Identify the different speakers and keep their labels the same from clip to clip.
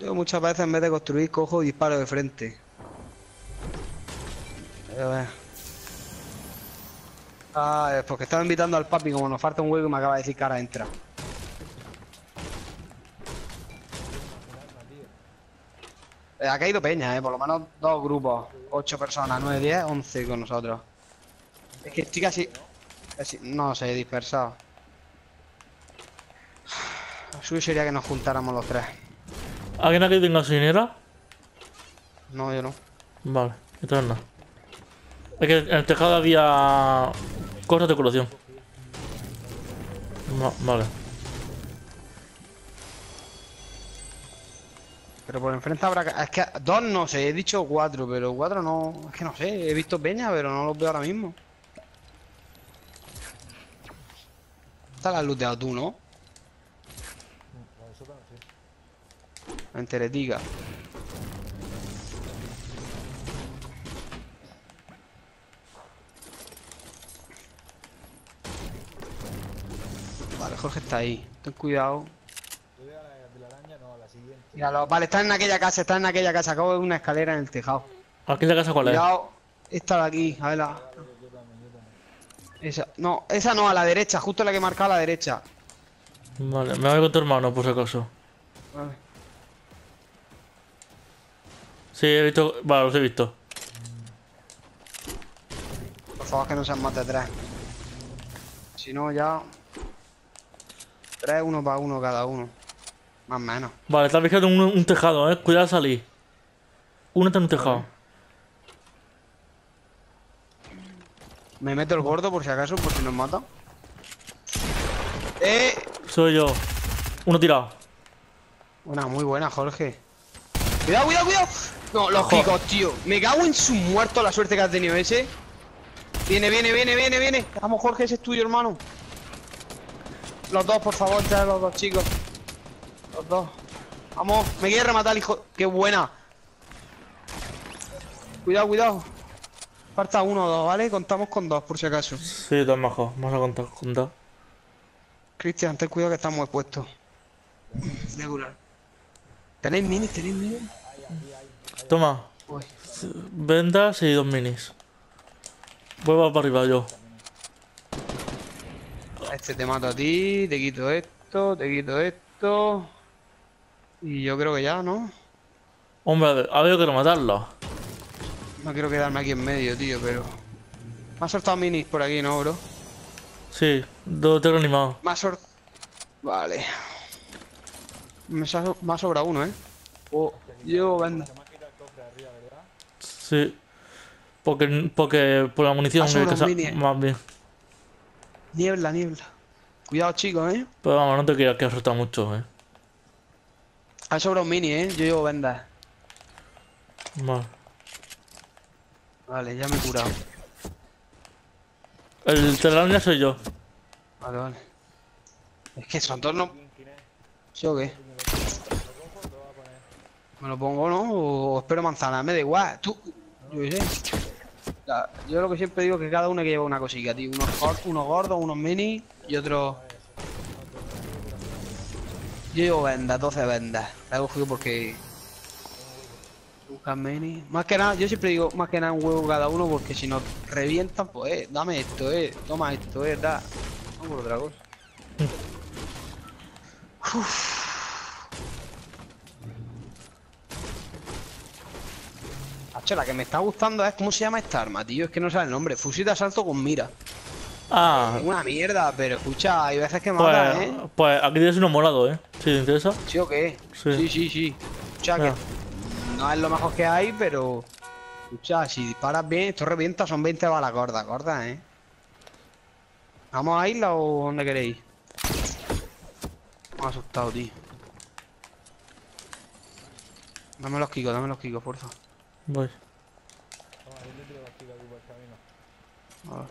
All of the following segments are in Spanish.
Speaker 1: Yo muchas veces en vez de construir cojo y disparo de frente. Ah, es porque estaba invitando al papi como nos falta un huevo y me acaba de decir ahora entra. Eh, ha caído peña, eh, por lo menos dos grupos. Ocho personas, nueve, diez, once con nosotros. Es que estoy casi... casi- no sé, dispersado. Lo suyo sería que nos juntáramos los tres.
Speaker 2: ¿Alguien aquí tenga gasolinera?
Speaker 1: No, yo no.
Speaker 2: Vale, entonces no. Es que en el tejado había cosas de colación. No, vale.
Speaker 1: Pero por enfrente habrá... Es que dos no sé, he dicho cuatro, pero cuatro no... Es que no sé, he visto peña, pero no los veo ahora mismo. Está la luz de tú, ¿no? En Teretica. Vale, Jorge está ahí. Ten cuidado. Míralo, vale, está en aquella casa, está en aquella casa. Acabo de ver una escalera en el tejado.
Speaker 2: ¿Aquí la casa cuál es?
Speaker 1: Cuidado, esta de aquí, a ver la... Esa, no, esa no, a la derecha, justo la que he marcado a la derecha.
Speaker 2: Vale, me voy con tu hermano por si acaso.
Speaker 1: Vale.
Speaker 2: Sí, he visto. Vale, los he visto.
Speaker 1: Por favor, que no sean más de tres. Si no, ya... Tres, uno para uno cada uno. Más o menos.
Speaker 2: Vale, está fijando un, un tejado, eh. Cuidado al salir. Uno está en un tejado.
Speaker 1: Me meto el gordo por si acaso, por si nos mata. ¡Eh!
Speaker 2: Soy yo. Uno tirado.
Speaker 1: Buena, muy buena, Jorge. Cuidado, cuidado, cuidado. No, los picos, tío. Me cago en su muerto la suerte que has tenido ese. Viene, viene, viene, viene, viene. Vamos, Jorge, ese es tuyo, hermano. Los dos, por favor, los dos chicos. Los dos. Vamos, me quiere rematar, hijo. Qué buena. Cuidado, cuidado. Falta uno o dos, ¿vale? Contamos con dos, por si acaso.
Speaker 2: Sí, dos majos. Vamos a contar, contar.
Speaker 1: Cristian, ten cuidado que estamos expuestos. Curar. ¿Tenéis minis? ¿Tenéis minis?
Speaker 2: Toma. Vendas y dos minis. Vuelvo para arriba yo.
Speaker 1: Este te mato a ti, te quito esto, te quito esto. Y yo creo que ya, ¿no?
Speaker 2: Hombre, a ver, ha habido que rematarlo.
Speaker 1: No quiero quedarme aquí en medio, tío, pero... Me ha soltado minis por aquí, ¿no, bro?
Speaker 2: Sí, dos tengo animados.
Speaker 1: Me ha Vale. Me, ha sobrado uno, ¿eh? Oh, yo venda.
Speaker 3: Se me ha quitado el cofre arriba, ¿verdad?
Speaker 2: Sí. Porque, porque por la munición que
Speaker 1: eh.
Speaker 2: más bien.
Speaker 1: Niebla, niebla. Cuidado, chicos, ¿eh?
Speaker 2: Pero vamos, no te quieras que asustar mucho, eh.
Speaker 1: Ha sobrado un mini, ¿eh? Yo llevo vendas.
Speaker 2: Vale.
Speaker 1: Vale, ya me he curado.
Speaker 2: El telaraña soy yo.
Speaker 1: Vale, vale. Es que son dos no... ¿Sí o qué? ¿Me lo pongo no? ¿O espero manzana? Me da igual. Tú... Yo qué sé. Ya, Yo lo que siempre digo es que cada uno que lleva una cosita, tío. Unos, gor- unos gordos, unos mini y otros... Yo llevo vendas, 12 vendas. La he cogido porque... Buscan mini. Más que nada, yo siempre digo más que nada un huevo cada uno porque si nos revientan, pues eh, dame esto, eh. Toma esto, eh, da. No por otra cosa. Hacho, la que me está gustando es cómo se llama esta arma, tío. Es que no sabe el nombre. Fusil de asalto con mira.
Speaker 2: Ah,
Speaker 1: Una mierda, pero escucha, hay veces que mata,
Speaker 2: pues,
Speaker 1: ¿eh?
Speaker 2: pues aquí tienes uno morado, eh. Si te interesa.
Speaker 1: ¿Sí o qué?
Speaker 2: Sí.
Speaker 1: Sí, sí, sí. Escucha,
Speaker 2: Mira.
Speaker 1: que no es lo mejor que hay, pero... Escucha, si disparas bien, esto revienta, son 20 balas gordas, gordas, ¿eh? ¿Vamos a isla o dónde queréis? Me ha asustado, tío. Dame los kikos, dame los kikos, porfa.
Speaker 2: Voy.
Speaker 1: A ver.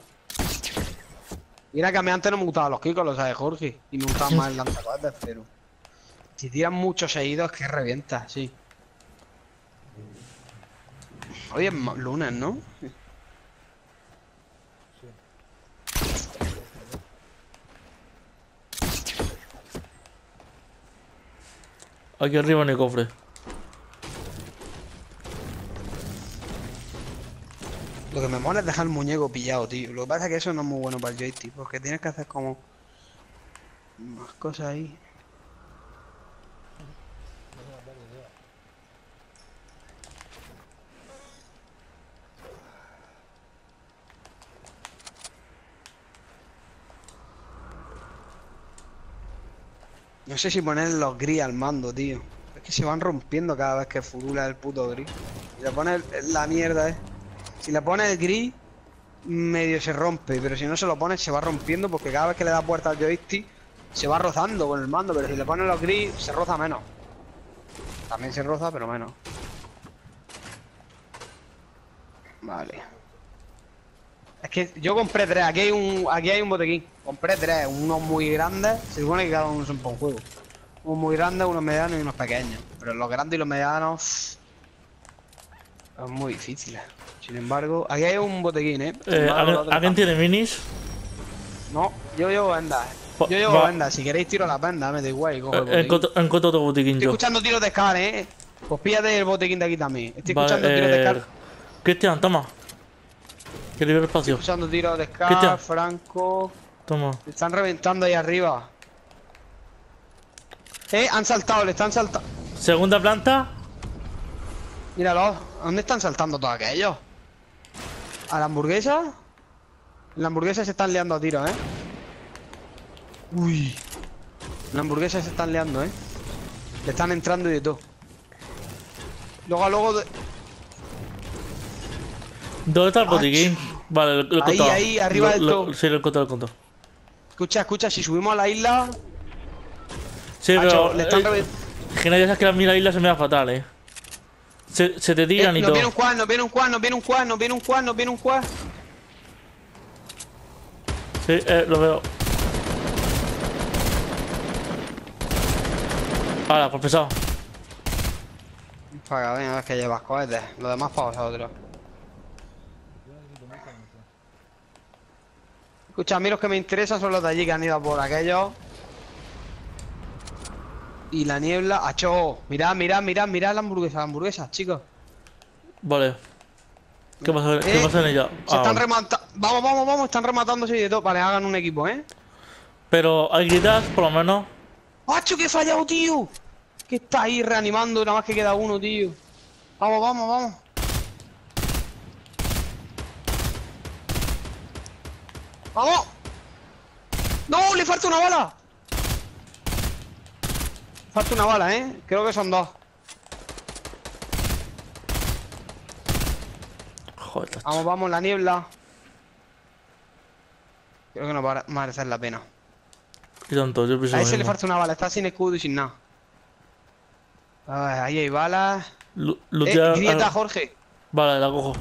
Speaker 1: Mira que a mí antes no me gustaban los kikos, lo sabe Jorge. Y me gustaban más el lanzacohetes, pero... Si tiran muchos seguidos que revienta, sí. Hoy es lunes, ¿no?
Speaker 2: Aquí arriba en el cofre.
Speaker 1: Lo que me mola es dejar el muñeco pillado, tío. Lo que pasa es que eso no es muy bueno para el joystick, porque tienes que hacer como... Más cosas ahí. No sé si poner los gris al mando, tío. Es que se van rompiendo cada vez que furula el puto gris. Si le pones la mierda, eh. Si le pones el gris, medio se rompe. Pero si no se lo pones, se va rompiendo porque cada vez que le das vuelta al joystick, se va rozando con el mando. Pero si le pones los gris, se roza menos. También se roza, pero menos. Vale. Es que yo compré tres, aquí hay un, aquí hay un botequín. Compré tres, unos muy grandes, se supone que cada uno son para un juego. Unos muy grandes, unos medianos y unos pequeños. Pero los grandes y los medianos son muy difíciles. Sin embargo, aquí hay un botequín, eh.
Speaker 2: Eh,
Speaker 1: embargo,
Speaker 2: ¿alguien, tiene minis?
Speaker 1: No, yo llevo vendas.
Speaker 2: Va-
Speaker 1: Yo llevo
Speaker 2: va-
Speaker 1: si queréis tiro las vendas, me da igual cojo el
Speaker 2: Eh,
Speaker 1: botequín.
Speaker 2: encuentro otro botiquín
Speaker 1: Estoy
Speaker 2: yo.
Speaker 1: escuchando tiros de Scar, eh. Pues píllate el botequín de aquí también. Estoy
Speaker 2: Vale,
Speaker 1: escuchando tiros de
Speaker 2: eh,
Speaker 1: Scar.
Speaker 2: Cristian, toma. Que libre espacio.
Speaker 1: Escuchando tiros de Scar. Franco.
Speaker 2: Toma.
Speaker 1: Están reventando ahí arriba. Eh, han saltado, le están saltando.
Speaker 2: Segunda planta.
Speaker 1: Míralo, ¿a dónde están saltando todos aquellos? ¿A la hamburguesa? La hamburguesa se están liando a tiros, eh. Uy. La hamburguesa se están liando, eh. Le están entrando y de todo. Luego, luego. de-
Speaker 2: ¿Dónde está el
Speaker 1: Ah,
Speaker 2: botiquín? Vale, lo, he
Speaker 1: Ahí, ahí, arriba del todo.
Speaker 2: Sí, lo he encontrado, lo he.
Speaker 1: Escucha, escucha, si subimos a la isla.
Speaker 2: Sí, pero.
Speaker 1: le están
Speaker 2: eh, que no sabes que la mira isla se me da fatal, eh. Se, se te tiran y
Speaker 1: nos viene
Speaker 2: todo.
Speaker 1: un quad, nos viene un quad, nos viene un quad, nos viene un quad, nos viene un quad.
Speaker 2: Sí, eh, lo veo. Ahora, por pesado.
Speaker 1: Paga, venga, es que llevas cohetes. Lo demás para vosotros. Escucha, a mí los que me interesan son los de allí que han ido por aquellos. Y la niebla. ¡Acho! Mirad, mirad, mirad, mirad la hamburguesa, la hamburguesa, chicos.
Speaker 2: Vale. ¿Qué pasa, ¿qué
Speaker 1: Eh,
Speaker 2: pasa en ella?
Speaker 1: Se
Speaker 2: Ah,
Speaker 1: están
Speaker 2: vale.
Speaker 1: rematando. Vamos, vamos, vamos, están rematándose y de todo. Vale, hagan un equipo, ¿eh?
Speaker 2: Pero hay gritas, por lo menos.
Speaker 1: ¡Acho, que he fallado, tío! Que está ahí reanimando, nada más que queda uno, tío. Vamos, vamos, vamos. ¡Vamos! ¡No! ¡Le falta una bala! Falta una bala, ¿eh? Creo que son dos.
Speaker 2: Joder.
Speaker 1: Vamos, vamos, la niebla. Creo que no va a merecer la pena.
Speaker 2: Qué tonto, yo pienso
Speaker 1: A ese le falta una bala, está sin escudo y sin nada. A ver, ahí hay balas. Eh, grieta, Jorge.
Speaker 2: Vale, la cojo.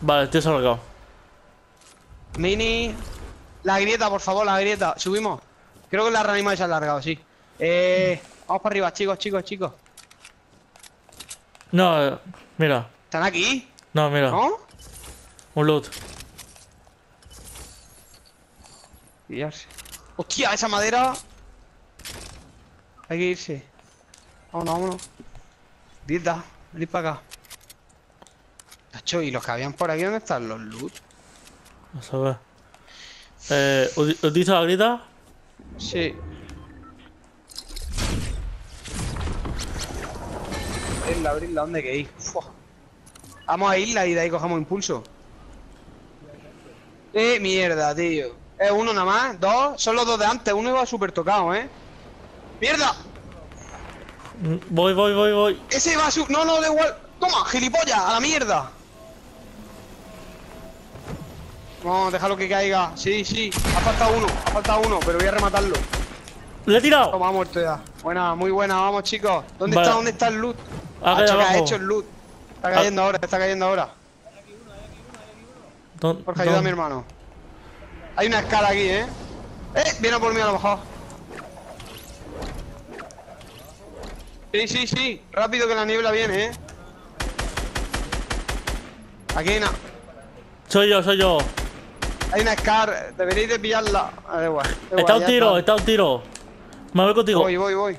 Speaker 2: Vale, estoy salgado.
Speaker 1: Mini. La grieta, por favor, la grieta. Subimos. Creo que la reanimada se ha alargado, sí. Eh. Vamos para arriba, chicos, chicos, chicos.
Speaker 2: No, mira.
Speaker 1: ¿Están aquí?
Speaker 2: No, mira.
Speaker 1: ¿No?
Speaker 2: Un loot.
Speaker 1: Hostia, esa madera. Hay que irse. Vámonos, vámonos. Grieta, venid para acá. Tacho, ¿y los que habían por aquí dónde están los loot?
Speaker 2: A ver. Eh, ¿ut- ¿utiliza la grita?
Speaker 1: Sí. Abrirla, abrirla, ¿dónde que ir? Fua. Vamos a isla y de ahí cogemos impulso. Eh, mierda, tío. Es uno nada más, dos, son los dos de antes, uno iba súper tocado, ¿eh? ¡Mierda!
Speaker 2: Voy, voy, voy, voy.
Speaker 1: Ese va su... No, no, da igual. Toma, gilipollas, a la mierda. No, déjalo que caiga. Sí, sí. Ha faltado uno, ha faltado uno, pero voy a rematarlo.
Speaker 2: ¡Le he tirado!
Speaker 1: Toma, ha muerto ya. Buena, muy buena, vamos chicos. ¿Dónde
Speaker 2: Vale.
Speaker 1: está? ¿Dónde está el loot? Que ha
Speaker 2: abajo.
Speaker 1: hecho el loot. Está cayendo ahora, está cayendo ahora.
Speaker 2: ¿Dó-
Speaker 1: Jorge, ayuda a mi hermano. Hay una escala aquí, ¿eh? ¡Eh! Viene por mí a lo mejor. Sí, sí, sí. Rápido que la niebla viene, ¿eh? Aquí hay una...
Speaker 2: Soy yo, soy yo.
Speaker 1: Hay una Scar. Deberéis de pillarla. Ah, igual,
Speaker 2: Está un tiro, está un tiro. Me voy contigo.
Speaker 1: Voy, voy, voy.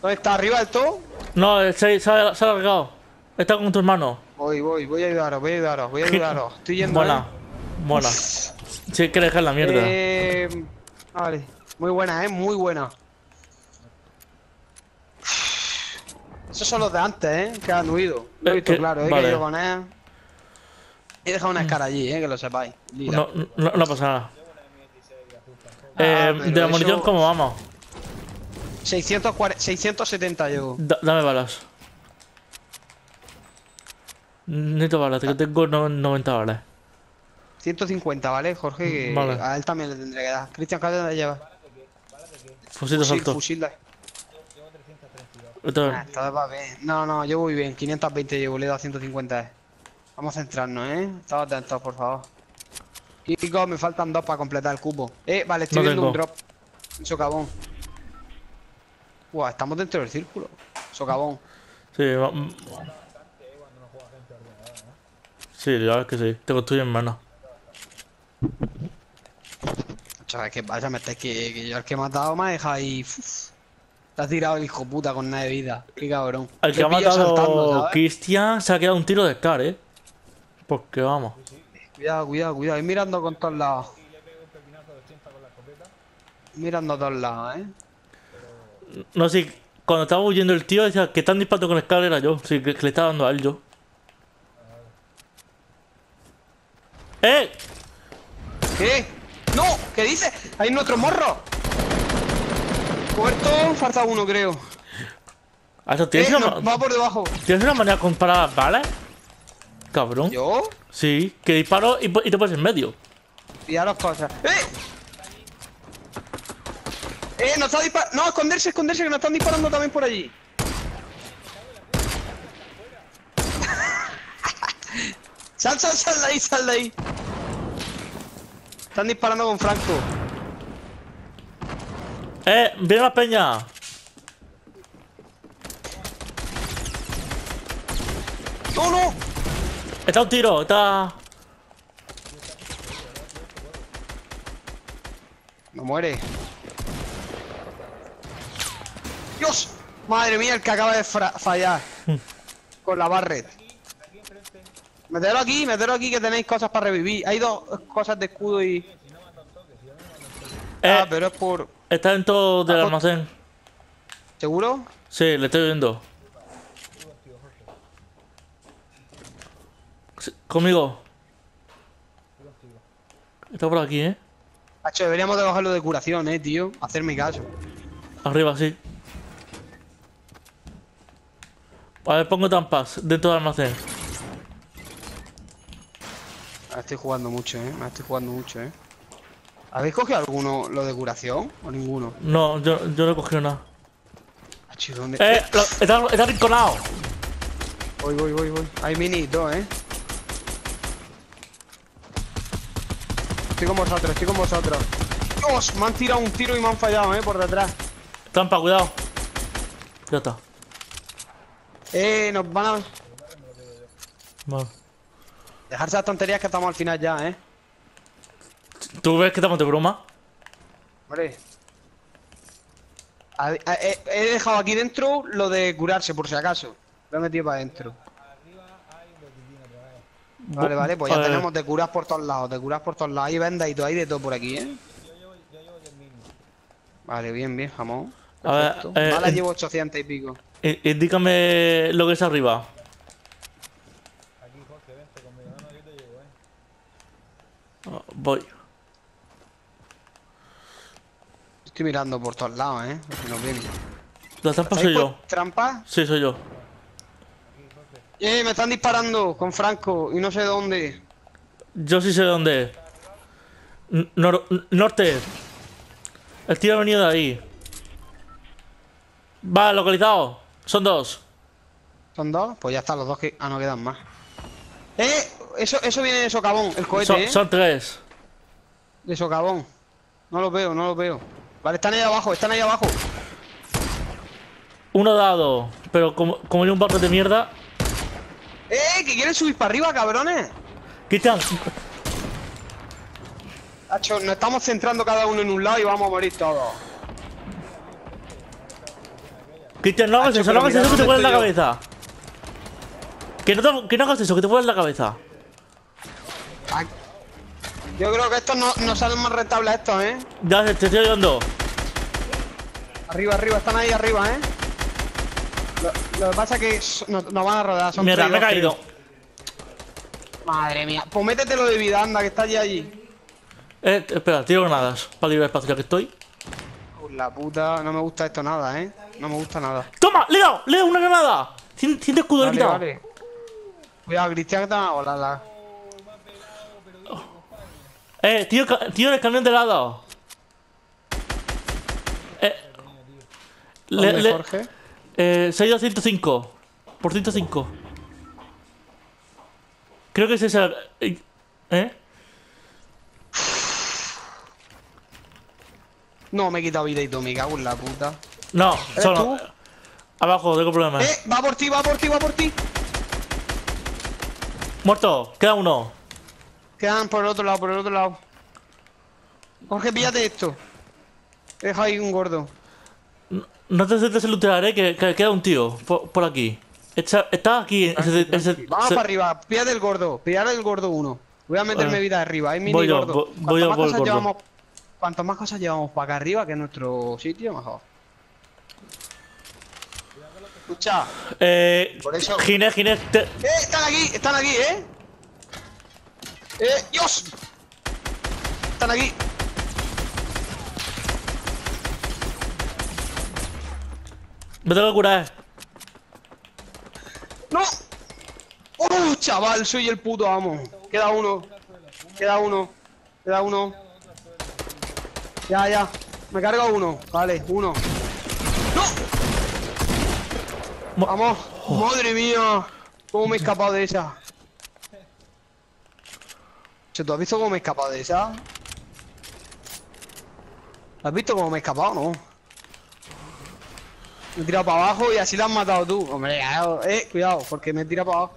Speaker 1: ¿Dónde está? ¿Arriba del todo?
Speaker 2: No, se, se ha, se ha. Está con tu hermano.
Speaker 1: Voy, voy, voy a ayudaros, voy a ayudaros, voy a ayudaros. Estoy yendo.
Speaker 2: Mola.
Speaker 1: ¿eh?
Speaker 2: Mola. Sí, que dejar la mierda.
Speaker 1: Eh, vale. Muy buena, eh, muy buena. Esos son los de antes, eh, que han huido. Lo he
Speaker 2: Eh,
Speaker 1: visto
Speaker 2: que-
Speaker 1: claro, eh,
Speaker 2: vale.
Speaker 1: que he ido con él. He dejado una escara allí, eh, que lo sepáis.
Speaker 2: No, no, no pasa nada.
Speaker 1: Ah,
Speaker 2: Eh, de la munición,
Speaker 1: eso-
Speaker 2: ¿cómo vamos?
Speaker 1: 640 670 llevo.
Speaker 2: Da- dame balas. Necesito balas, que tengo no- 90 balas.
Speaker 1: 150, ¿vale, Jorge? Que
Speaker 2: Vale.
Speaker 1: A él también le tendré que dar. Cristian, ¿qué te llevas?
Speaker 2: Fusil de salto.
Speaker 1: fusil de-
Speaker 2: Esto-
Speaker 1: Ah, está va bien. No, no, yo voy bien. 520 llevo, le he dado 150. eh. Vamos a centrarnos, ¿eh? Estad atentos, por favor. Kiko, me faltan dos para completar el cubo. Eh, vale, estoy
Speaker 2: No
Speaker 1: viendo
Speaker 2: tengo.
Speaker 1: un drop. Un socavón. Estamos dentro del círculo. Socavón.
Speaker 2: Sí, va- mm. Sí, la verdad es que sí. Te construyo en mano.
Speaker 1: Chaval, que vaya, me estáis que, que yo al que he matado me ha dejado ahí. uf. Te has tirado el hijo puta con nada de vida. Qué cabrón. Te
Speaker 2: que ha matado. Cristian se ha quedado un tiro de Scar, eh. Porque vamos.
Speaker 1: Cuidado, cuidado, cuidado. Y mirando con todos lados. Mirando a todos lados, eh.
Speaker 2: No sé, cuando estaba huyendo el tío decía que tan disparando con Scar era yo. Sí, que, que le estaba dando a él yo. ¡Eh!
Speaker 1: ¿Qué? ¡No! ¿Qué dices? ¡Hay nuestro morro! Muerto, falta uno, creo.
Speaker 2: Eso, ¿tienes,
Speaker 1: Eh,
Speaker 2: una,
Speaker 1: no, va por debajo.
Speaker 2: ¿Tienes una manera de comparar las balas? Cabrón.
Speaker 1: ¿Yo?
Speaker 2: Sí, que disparo y, te pones en medio.
Speaker 1: Y a las cosas. ¡Eh! ¡Eh! Nos está disparando. No, esconderse, esconderse, que nos están disparando también por allí. sal, sal, sal de ahí, sal de ahí. Están disparando con Franco.
Speaker 2: ¡Eh! ¡Viene la peña!
Speaker 1: ¡No, no!
Speaker 2: Está un tiro, está.
Speaker 1: No muere. ¡Dios! Madre mía, el que acaba de fallar. Con la barret. Metelo aquí, metelo aquí que tenéis cosas para revivir. Hay dos cosas de escudo y.
Speaker 2: Eh,
Speaker 1: Ah, pero es por.
Speaker 2: está dentro del
Speaker 1: Ah,
Speaker 2: almacén.
Speaker 1: ¿Seguro?
Speaker 2: Sí, le estoy viendo. Sí, conmigo. Está por aquí, ¿eh?
Speaker 1: Hacho, deberíamos de bajarlo de curación, eh, tío. Hacerme caso.
Speaker 2: Arriba, sí. A ver, pongo trampas dentro del almacén.
Speaker 1: Me la estoy jugando mucho, eh. Me la estoy jugando mucho, eh. ¿Habéis cogido alguno lo de curación? ¿O ninguno?
Speaker 2: No, yo, yo no he cogido nada.
Speaker 1: Hacho, ¿dónde?
Speaker 2: ¡Eh! lo- está, está arrinconado!
Speaker 1: Voy, voy, voy, voy. Hay mini dos, eh. Estoy con vosotros, estoy con vosotros. Dios, me han tirado un tiro y me han fallado, eh, por detrás.
Speaker 2: Trampa, cuidado. Ya está.
Speaker 1: Eh, nos van a
Speaker 2: Vale.
Speaker 1: dejarse las tonterías que estamos al final ya, eh.
Speaker 2: ¿Tú ves que estamos de broma?
Speaker 1: Hombre. A- a- he, he dejado aquí dentro lo de curarse, por si acaso. Lo he metido para adentro. Vale, vale, pues ya
Speaker 2: A ver,
Speaker 1: tenemos de curas por todos lados, de curas por todos lados. Hay vendas y todo, hay de todo por aquí, ¿eh? Vale, bien, bien, jamón.
Speaker 2: A ver,
Speaker 1: Perfecto.
Speaker 2: eh,
Speaker 1: Balas
Speaker 2: eh.
Speaker 1: llevo 800 y pico.
Speaker 2: Indícame lo que es arriba.
Speaker 3: Aquí, Jorge, vente conmigo. No, no, yo te llevo, eh.
Speaker 2: Ah, Voy.
Speaker 1: Estoy mirando por todos lados, ¿eh? Si nos vienen.
Speaker 2: La trampa
Speaker 1: ¿Estáis
Speaker 2: soy yo.
Speaker 1: ¿Trampa?
Speaker 2: Sí, soy yo.
Speaker 1: Eh, me están disparando con Franco y no sé dónde.
Speaker 2: Yo sí sé dónde nor- norte. El tío ha venido de ahí. Va, localizado. Son dos.
Speaker 1: ¿Son dos? Pues ya están los dos que. Ah, no quedan más. ¡Eh! Eso, eso viene de socavón, el cohete,
Speaker 2: Son,
Speaker 1: ¿eh?
Speaker 2: son tres.
Speaker 1: De socavón. No lo veo, no lo veo. Vale, están ahí abajo, están ahí abajo.
Speaker 2: Uno dado. Pero como, como hay un barco de mierda.
Speaker 1: ¡Eh! ¿Que quieren subir para arriba, cabrones?
Speaker 2: Cristian,
Speaker 1: Hacho, nos estamos centrando cada uno en un lado y vamos a morir todos.
Speaker 2: Cristian, no hagas eso, no hagas eso que te en la cabeza. Que no, te- que no hagas eso, que te vuelas la cabeza.
Speaker 1: Ay. Yo creo que estos no, no salen más rentables estos, ¿eh?
Speaker 2: Ya te, estoy ayudando.
Speaker 1: Arriba, arriba, están ahí arriba, ¿eh? Lo, lo que pasa es que nos, nos van a rodar. Son
Speaker 2: Mierda, me he caído.
Speaker 1: Madre mía. Pues métetelo de vida, anda, que está ya allí.
Speaker 2: Eh, espera, tiro granadas para liberar espacio ya que estoy.
Speaker 1: Por la puta, no me gusta esto nada, ¿eh? No me gusta nada.
Speaker 2: ¡Toma! ¡Le he dado! ¡Le he dado una granada! Sin, sin escudo le he
Speaker 1: Vale,
Speaker 2: quitado.
Speaker 1: vale. Cuidado, Cristian, que te van a volar la...
Speaker 2: Eh, tío, tío el camión de lado. Eh. Le,
Speaker 1: ¿Dónde,
Speaker 2: le,
Speaker 1: Jorge?
Speaker 2: eh, se ha ido a 105. Por 105. Creo que ese es el. eh,
Speaker 1: No, me he quitado vida y todo, me cago en la puta.
Speaker 2: No, solo.
Speaker 1: tú?
Speaker 2: Abajo, tengo problemas.
Speaker 1: ¡Eh! Va por ti, va por ti, va por ti.
Speaker 2: Muerto, queda uno.
Speaker 1: Quedan por el otro lado, por el otro lado. Jorge, píllate esto. Deja ahí un gordo.
Speaker 2: No te sientes el eh, que, que queda un tío por, por aquí. Está, está aquí. ese- ese-
Speaker 1: Vamos
Speaker 2: se-
Speaker 1: para arriba, píllate el gordo, píllate el gordo uno. Voy a meterme vida arriba, hay mini
Speaker 2: Voy yo,
Speaker 1: gordo.
Speaker 2: vo- voy yo
Speaker 1: cosas
Speaker 2: gordo.
Speaker 1: llevamos, cuanto más cosas llevamos para acá arriba, que es nuestro sitio, mejor. Escucha,
Speaker 2: Eh.
Speaker 1: Por eso-
Speaker 2: Ginés, Ginés, te-
Speaker 1: ¡Eh! Están aquí, están aquí, ¿eh? ¡Eh! ¡Dios! Están aquí.
Speaker 2: me tengo que curar.
Speaker 1: ¡No! ¡Oh, chaval! Soy el puto amo. Queda uno. Queda uno. Queda uno. Ya, ya. Me carga uno. Vale, uno. ¡No!
Speaker 2: Mo-
Speaker 1: Vamos. Madre mía. ¿Cómo me he escapado de esa? ¿Tú has visto cómo me he escapado de esa? ¿Has visto cómo me he escapado no? Me he tirado para abajo y así la has matado tú. Hombre, eh, cuidado, porque me he tirado para abajo.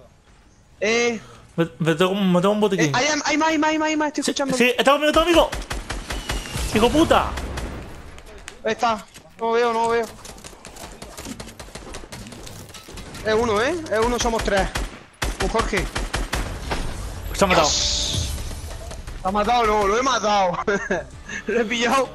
Speaker 1: Eh,
Speaker 2: Me, me tengo, me tengo un
Speaker 1: eh
Speaker 2: botiquín.
Speaker 1: hay, hay hay más, hay más, hay más, estoy escuchando.
Speaker 2: Sí, está conmigo, está conmigo. Hijo puta.
Speaker 1: Ahí está. No lo veo, no lo veo. Es uno, ¿eh? Es uno, somos tres. Un Jorge.
Speaker 2: Se ha matado.
Speaker 1: ¿Lo ha matado? No, lo he matado. lo he pillado.